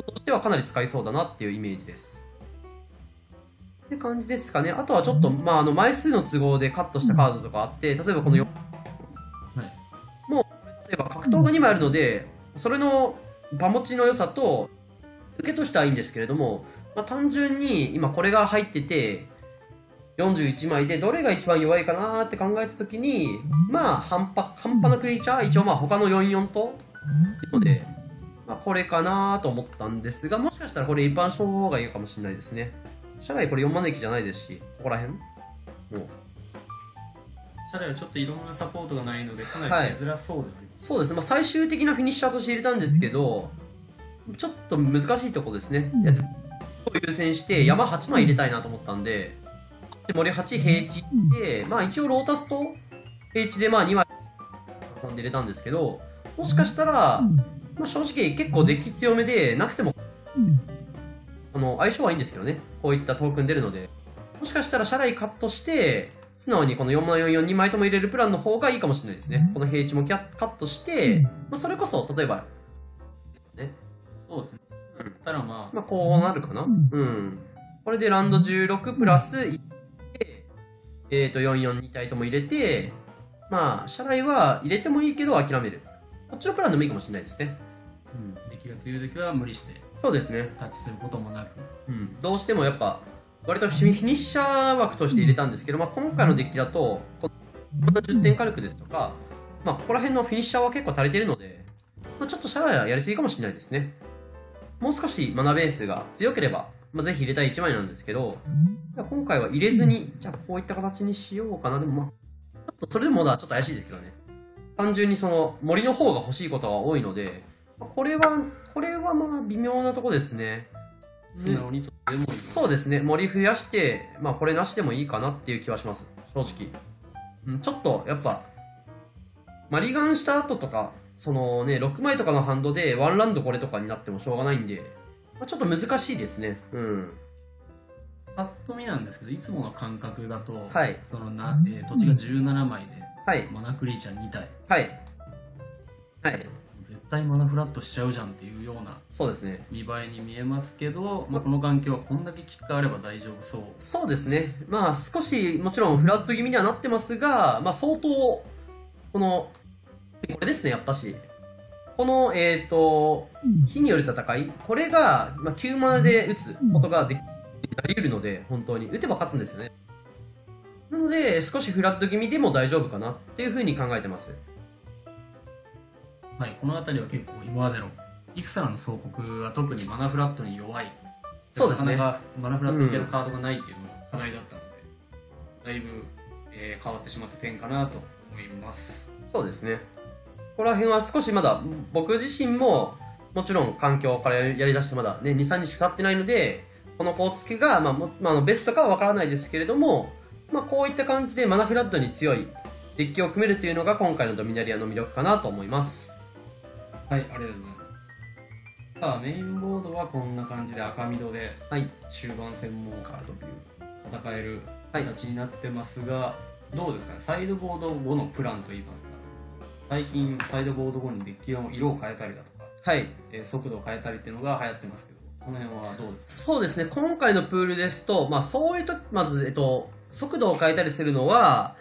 としてはかなり使いそうだなっていうイメージです。って感じですかね。あとはちょっと、まあ、あの、枚数の都合でカットしたカードとかあって、例えばこの4、はい。もう、例えば格闘が2枚あるので、それの場持ちの良さと、受けとしてはいいんですけれども、まあ、単純に今これが入ってて、41枚でどれが一番弱いかなって考えたときに、まあ、半端、半端なクリーチャー、一応まあ他の44と、ので、まあこれかなと思ったんですが、もしかしたらこれ一般書の方がいいかもしれないですね。社内これ4万駅じゃないですし、ここら辺？もう。シャレはちょっといろんなサポートがないので、かなり出づらそうではあります。そうですね、まあ、最終的なフィニッシャーとして入れたんですけど、ちょっと難しいところですね。いや優先して山8枚入れたいなと思ったんで、森8平地で、まあ一応ロータスと平地でまあ2枚挟んで入れたんですけど、もしかしたら、まあ、正直結構デッキ強めでなくても、あの相性はいいんですけどね、こういったトークン出るので、もしかしたら社内カットして、素直にこの4万44、2枚とも入れるプランの方がいいかもしれないですね。この平地もキャカットして、まあ、それこそ、例えば、そうですね。うんただまあ、まあ、こうなるかな。うん。これでランド16プラス1で、えっ、と、442体とも入れて、まあ、社内は入れてもいいけど諦める。こっちのプランでもいいかもしれないですね。うん。出来が強い時は無理してそうですね。タッチすることもなく、うん。どうしてもやっぱ、割とフィニッシャー枠として入れたんですけど、まあ、今回のデッキだと、こんな10点火力ですとか、まあ、ここら辺のフィニッシャーは結構足りてるので、まあ、ちょっとシャラはやりすぎかもしれないですね。もう少しマナベースが強ければ、まあ、ぜひ入れたい1枚なんですけど、今回は入れずに、じゃあこういった形にしようかな。でもまあ、ちょっとそれでもまだちょっと怪しいですけどね。単純にその森の方が欲しいことが多いので、まあこれは、これはまあ微妙なとこですね。素直にとってもいい。そうですね、森増やして、まあ、これなしでもいいかなっていう気はします、正直。うん、ちょっと、やっぱ、マリガンした後とか、そのね、6枚とかのハンドで、ワンラウンドこれとかになってもしょうがないんで、まあ、ちょっと難しいですね。うん。パッと見なんですけど、いつもの感覚だと、はいそのな、えー土地が17枚で、はい。マナクリーチャー2体、はい。はい。絶対マナフラットしちゃうじゃんっていうようなそうですね。見栄えに見えますけど、まあ、この環境はこんだけキッカーあれば大丈夫そう。そうですね。まあ、少し、もちろんフラット気味にはなってますが、まあ、相当、この、これですね、やっぱし。この、えっ、と、火による戦い、これが、まあ、9マナで打つことができ、なり得るので、本当に。打てば勝つんですよね。なので、少しフラット気味でも大丈夫かなっていうふうに考えてます。はい、この辺りは結構今までのイクサラの総国は特にマナフラットに弱い。そうですねマナフラット系のカードがないっていうのが課題だったので、だいぶ、えー変わってしまった点かなと思います。そうですね。ここら辺は少しまだ、僕自身も、もちろん環境からやり出してまだね、2、3日経ってないので、この構築が、まあ、もまああの、ベストかはわからないですけれども、まあ、こういった感じでマナフラットに強いデッキを組めるというのが今回のドミナリアの魅力かなと思います。はい、ありがとうございます。さあ、メインボードはこんな感じで赤緑ではい。終盤戦もカードビュー。戦えるはい形になってますが、どうですかね、サイドボード後のプランといいますか、最近、サイドボード後にデッキの色を変えたりだとか、はい。えー速度を変えたりっていうのが流行ってますけど、この辺はどうですか？そうですね、今回のプールですと、まあそういうとまず、えっと、速度を変えたりするのは、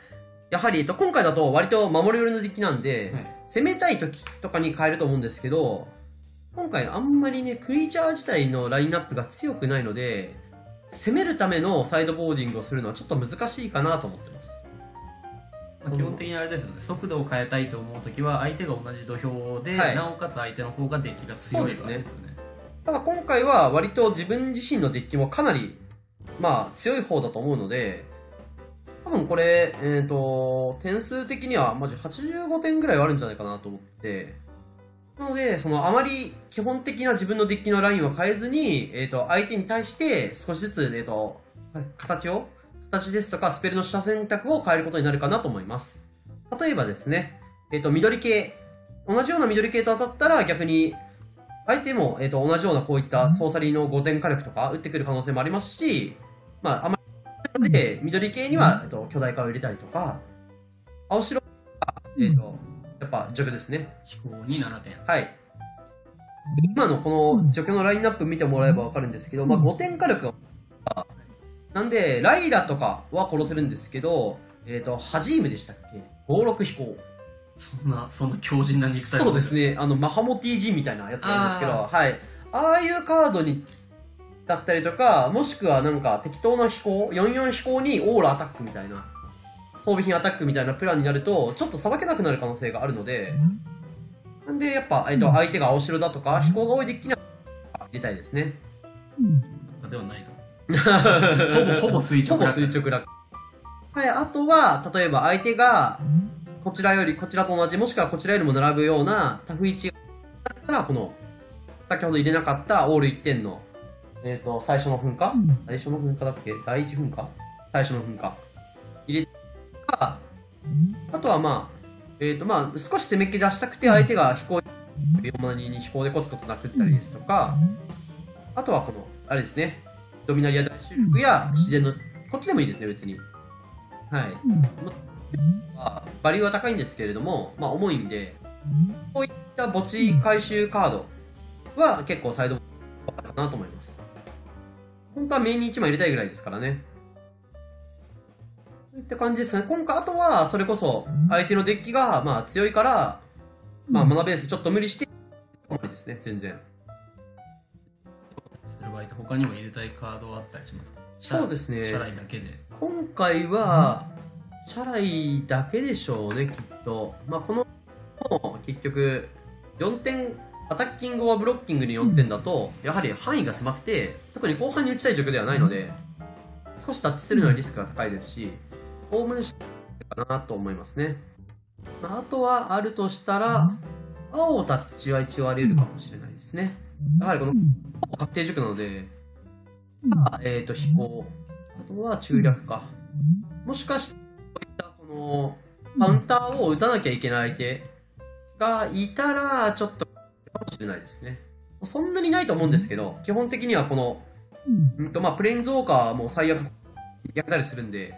やはり、えっと、今回だと割と守り寄りのデッキなんで、はい。攻めたい時とかに変えると思うんですけど、今回あんまりね、クリーチャー自体のラインナップが強くないので、攻めるためのサイドボーディングをするのはちょっと難しいかなと思ってます。まあ基本的にあれですよね、速度を変えたいと思うときは、相手が同じ土俵で、はい。なおかつ相手の方がデッキが強いですよね。ただ今回は割と自分自身のデッキもかなり、まあ強い方だと思うので、多分これ、えっ、と、点数的にはマジ85点ぐらいはあるんじゃないかなと思って、なので、そのあまり基本的な自分のデッキのラインを変えずに、えっ、と、相手に対して少しずつ、えっ、と、形を、形ですとかスペルの下選択を変えることになるかなと思います。例えばですね、えっ、と、緑系、同じような緑系と当たったら逆に相手も、えー、と同じようなこういったソーサリーの5点火力とか打ってくる可能性もありますし、まあ、あまりで、緑系には、えー、と巨大化を入れたりとか、青白は、えー、とやっぱ除去ですね。飛行に7点。はい。今のこの除去のラインナップ見てもらえばわかるんですけど、まあ、5点火力が、なんで、ライラとかは殺せるんですけど、えっ、と、ハジームでしたっけ ?56 飛行。そんな、そんな強靭な肉体をそうですね、あの、マハモ TG みたいなやつなんですけど、はい。ああいうカードに、だったりとか、もしくはなんか適当な飛行、44飛行にオールアタックみたいな、装備品アタックみたいなプランになると、ちょっとさばけなくなる可能性があるので、なんでやっぱ、えっと、相手が青白だとか、飛行が多いデッキには入れたいですね。ではないと。ほぼ、ほぼ垂ほぼ垂直落。はい、あとは、例えば相手が、こちらより、こちらと同じ、もしくはこちらよりも並ぶようなタフ位置だったら、この、先ほど入れなかったオール1点の、えっ、と、最初の噴火、最初の噴火だっけ？第一噴火？最初の噴火。入れか、あとはまあ、えっ、とまあ、少し攻め気出したくて相手が飛行、4マナに飛行でコツコツ殴ったりですとか、あとはこの、あれですね、ドミナリア大修復や自然の、こっちでもいいですね、別に。はい。まあバリューは高いんですけれども、まあ重いんで、こういった墓地回収カードは結構サイドかなと思います。本当はメインに1枚入れたいぐらいですからね。った感じですね。今回、あとは、それこそ、相手のデッキが、まあ強いから、まあマナベースちょっと無理して、ここまでですね、全然。する場合って他にも入れたいカードはあったりしますか？そうですねシャライだけで。今回は、シャライだけでしょうね、きっと。まあ、この、結局、4点、アタッキングはブロッキングに4点だと、やはり範囲が狭くて、特に後半に打ちたい状況ではないので、少しタッチするのはリスクが高いですし、おおむねシャライかなと思いますね。まあ、あとはあるとしたら、青タッチは一応あり得るかもしれないですね。やはりこの、確定軸なので、まあえっ、と、飛行。あとは中略か。もしかして、こういったこの、カウンターを打たなきゃいけない相手がいたら、ちょっと、かもしれないですね。そんなにないと思うんですけど、基本的にはこの、うんと、まあ、プレインズウォーカーも最悪、やったりするんで、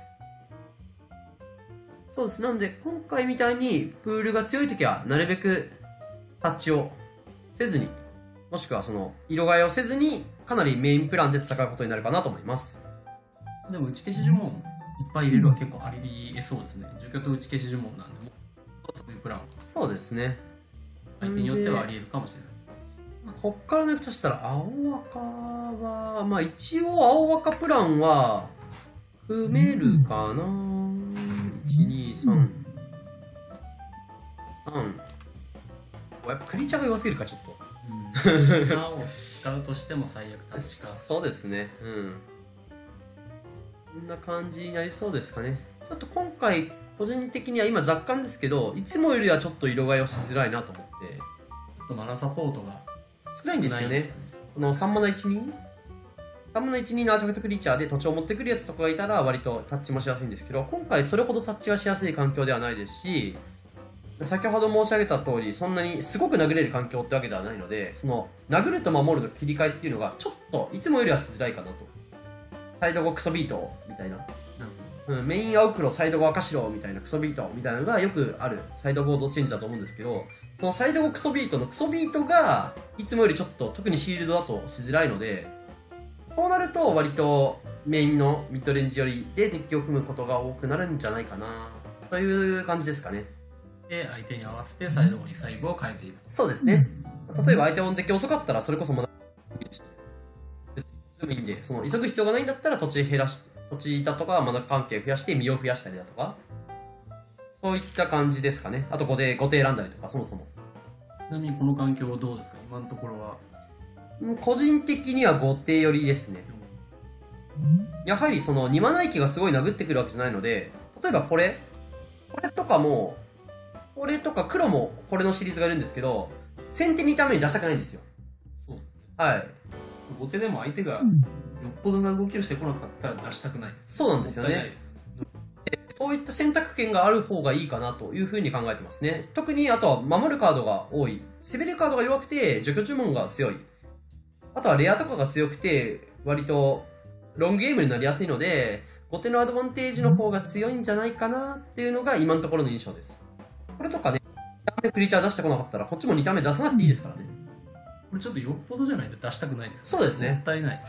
そうです。なので、今回みたいに、プールが強いときは、なるべく、タッチをせずに、もしくはその、色替えをせずに、かなりメインプランで戦うことになるかなと思います。でも打ち消し呪文いっぱい入れるは結構ありえそうですね。除去と打ち消し呪文なんで、もうそういうプランそうですね。相手によってはあり得るかもしれない。こっから抜くとしたら、青赤は、まあ一応青赤プランは、組めるかな ?1、2、3、3。やっぱクリーチャーが弱すぎるか、ちょっと。うん。馬を使うとしても最悪タッチか。そうですね。うん。こんな感じになりそうですかね。ちょっと今回、個人的には今雑感ですけど、いつもよりはちょっと色替えをしづらいなと思って、とマナサポートが少ないんですよね。この3マナ1、2? 3マナ1、2のアーティファクトクリーチャーで土地を持ってくるやつとかがいたら割とタッチもしやすいんですけど、今回それほどタッチがしやすい環境ではないですし、先ほど申し上げた通り、そんなにすごく殴れる環境ってわけではないので、その殴ると守ると切り替えっていうのがちょっといつもよりはしづらいかなと。サイド後クソビートみたいな。うん、メイン青黒、サイド後赤白みたいなクソビートみたいなのがよくあるサイドボードチェンジだと思うんですけど、そのサイド後クソビートのクソビートがいつもよりちょっと特にシールドだとしづらいので、そうなると割とメインのミッドレンジ寄りでデッキを組むことが多くなるんじゃないかなという感じですかね。で、相手に合わせてサイド後に最後を変えていくと。そうですね。例えば相手のデッキ遅かったらそれこそまだ別にいいんで、その急ぐ必要がないんだったら土地減らし、土地だとかマナ関係増やして身を増やしたりだとか、そういった感じですかね。あと後手、後手選んだりとか、そもそも。ちなみにこの環境はどうですか？今のところは。うん個人的には後手寄りですね。やはりその2マナ域がすごい殴ってくるわけじゃないので、例えばこれ、これとかも、これとか黒もこれのシリーズがいるんですけど、先手2ターン目に出したくないんですよ。そうですね。はい。後手でも相手がよっぽどな動きをしてこなかったら出したくない。そうなんですよね。そういった選択権がある方がいいかなというふうに考えてますね。特にあとは守るカードが多い。攻めるカードが弱くて除去呪文が強い。あとはレアとかが強くて割とロングゲームになりやすいので、後手のアドバンテージの方が強いんじゃないかなっていうのが今のところの印象です。これとかね、2タ目クリーチャー出してこなかったらこっちも2ターン目出さなくていいですからね。これちょっとよっぽどじゃないと出したくないですよそうですねもったいない。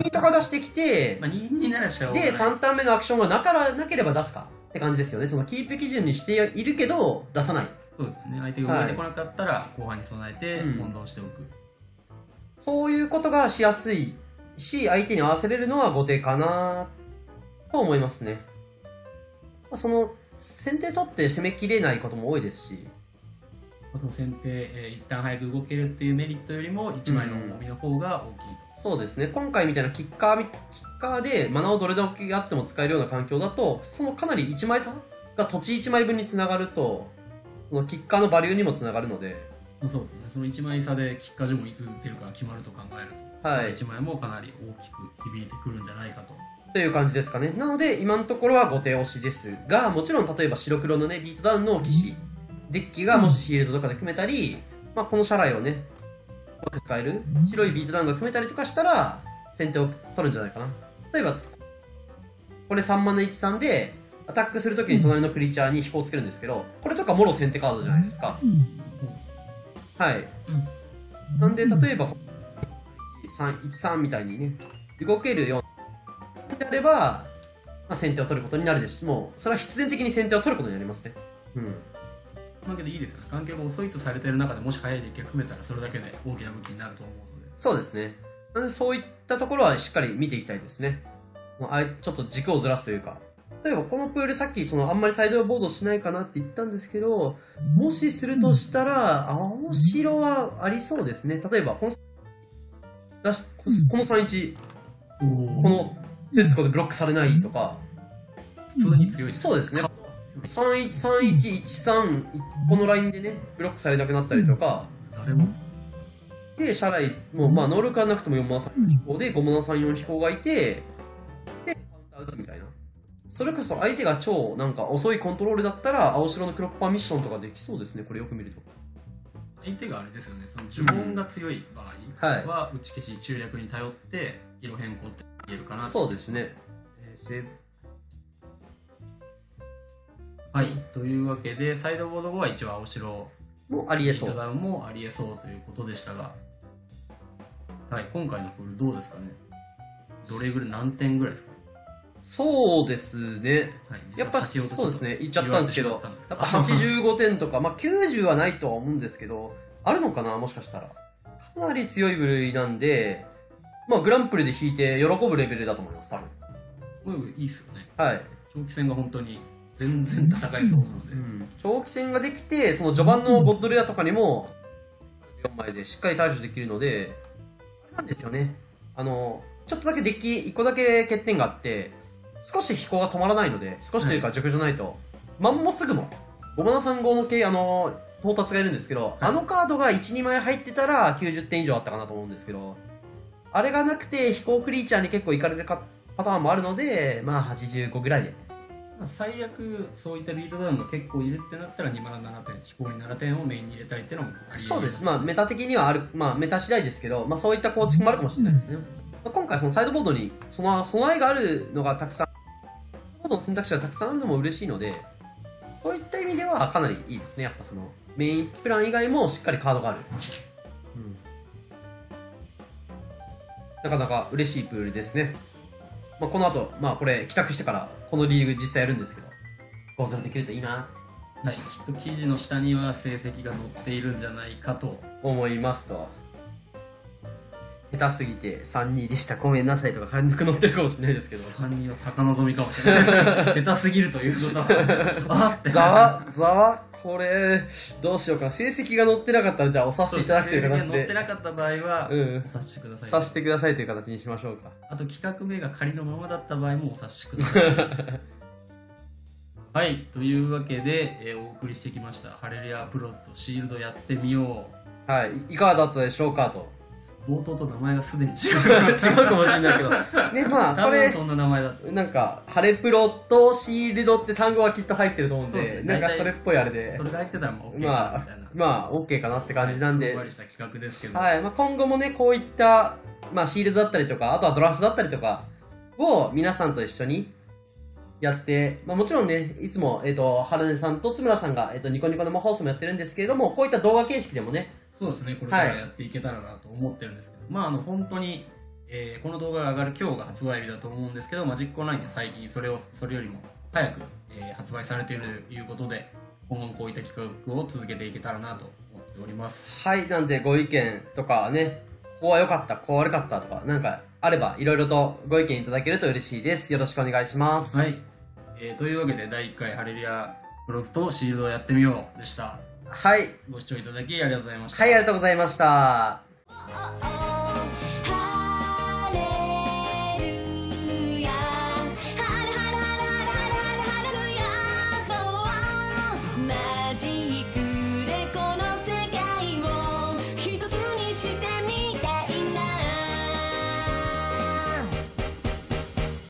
2とか出してきてま、あ、2にならしで、3ターン目のアクションがなからなければ出すか？って感じですよね。そのキープ基準にしているけど、出さない。そうですよね相手が動いてこなかったら後半に備えてうん温存しておく、そういうことがしやすいし、相手に合わせれるのは後手かなと思いますね。まあその、先手取って攻めきれないことも多いですし、まあその先手、えー一旦早く動けるっていうメリットよりも1枚の重みの方が大きいと、そうですね。今回みたいなキッカーみ、キッカーでマナをどれだけあっても使えるような環境だと、そのかなり1枚差が土地1枚分につながると、そのキッカーのバリューにもつながるので、まあそうですねその1枚差でキッカージョもいつ出るか決まると考えると、はい。1枚もかなり大きく響いてくるんじゃないかとという感じですかね。なので、今のところは後手推しですが、もちろん例えば白黒のね、ビートダウンの騎士、デッキがもしシールドとかで組めたり、まあ、このシャライをね、うまく使える白いビートダウンが組めたりとかしたら、先手を取るんじゃないかな。例えば、これ3マナ13で、アタックするときに隣のクリーチャーに飛行をつけるんですけど、これとかもろ先手カードじゃないですか。はい。なんで、例えば、3、1、3みたいにね、動けるようであれば、まあ、先手を取ることになるですし、もう、それは必然的に先手を取ることになりますね。うん。まあけどいいですよね関係が遅いとされている中でもし早いデッキが組めたらそれだけで大きな武器になると思うのでそうですね。なので、そういったところはしっかり見ていきたいですね。あいちょっと軸をずらすというか。例えば、このプールさっき、その、あんまりサイドボードしないかなって言ったんですけど、もしするとしたら、青白はありそうですね。例えば、この、出しこの3-1、この、節子でブロックされないとか、普通に強いそうですねカードは強い3113このラインでねブロックされなくなったりとか。誰も？で社内もまあ能力がなくても4マナ3飛行で5マナ34飛行がいてでカウンター打つみたいな。それこそ相手が超なんか遅いコントロールだったら青白のクロッパーミッションとかできそうですねこれよく見ると。相手があれですよね。その呪文が強い場合はい。は打ち消し中略に頼って色変更って言えるかなそうですね、えーはい。というわけでサイドボード後は一応青白。もありえそう。ダウンもありえそうということでしたが。はい。今回のプールどうですかね？どれぐらい何点ぐらいですか、そうですね。はい、やっぱそうですね。言っちゃったんですけどやっぱ85点とか、まあ、90はないとは思うんですけど、あるのかな、もしかしたら。かなり強い部類なんで、まあ、グランプリで引いて喜ぶレベルだと思います、多分。これいいっすよね。はい。長期戦が本当に全然戦えそうなので、長期戦ができて、その序盤のゴッドレアとかにも、4枚でしっかり対処できるので、あれなんですよね。あの、ちょっとだけデッキ1個だけ欠点があって、少し飛行が止まらないので、少しというか除去じゃないと、マンモスグモ、5マナ3号の系、あの、到達がいるんですけど、あのカードが1、2枚入ってたら90点以上あったかなと思うんですけど、あれがなくて飛行クリーチャーに結構いかれるかパターンもあるので、まあ85ぐらいで。まあ最悪そういったリードダウンが結構いるってなったら2マナ7点飛行に7点をメインに入れたいっていうのもありそうです。まあ、メタ的にはある、まあ、メタ次第ですけど、まあ、そういった構築もあるかもしれないですね。まあ今回、そのサイドボードに、その備えがあるのがたくさん、ボードの選択肢がたくさんあるのも嬉しいので、そういった意味ではかなりいいですね。やっぱその、メインプラン以外もしっかりカードがある。うん。なかなか嬉しいプールですね。まあ、この後、まあ、これ、帰宅してから、このリーグ実際やるんですけど、5-0できるといいな。はい、きっと記事の下には成績が載っているんじゃないかと。思いますと。下手すぎて3-2でした。ごめんなさいとか軽く乗ってるかもしれないですけど。3人は高望みかもしれない。下手すぎるということは。あって。ざわ、ざわ、これ、どうしようか。成績が載ってなかったら、じゃあお察しいただくという形で、載ってなかった場合は、うんお察しください察してくださいという形にしましょうか。あと企画名が仮のままだった場合もお察しください はいというわけで、えーお送りしてきましたハレルヤプロズとシールドやってみよはい。いかがだったでしょうかと。う冒頭と名前がすでに違う。違うかもしれないけど。ね、まあ、多これ、分そんな名前だった。なんか、ハレプロとシールドって単語はきっと入ってると思うんで、ね。なんかそれっぽいあれで。そ、れが入ってたらもう OK まあみたいな、まあ、OK かなって感じなんで。ふんわ、りした企画ですけど、はいまあ、今後もね、こういった、まあ、シールドだったりとか、あとはドラフトだったりとかを皆さんと一緒にやって、まあ、もちろんね、いつも、えっ、と、原根さんと津村さんが、えっ、と、ニコニコ生放送もやってるんですけれども、こういった動画形式でもね、そうですねこれからやっていけたらなと思ってるんですけど、まああの本当に、えーこの動画が上がる今日が発売日だと思うんですけどマジックオンラインは最近それをそれよりも早く、えー発売されているということで、今後もこういった企画を続けていけたらなと思っております。はい、なんでご意見とかね、ここは良かった、ここは悪かったとか、なんかあれば、いろいろとご意見いただけると嬉しいです。よろしくお願いします。はい。えーというわけで、第1回ハレリアプロスとシールドをやってみようでした。はい。ご視聴いただきありがとうございました。はい、ありがとうございました。oh, oh.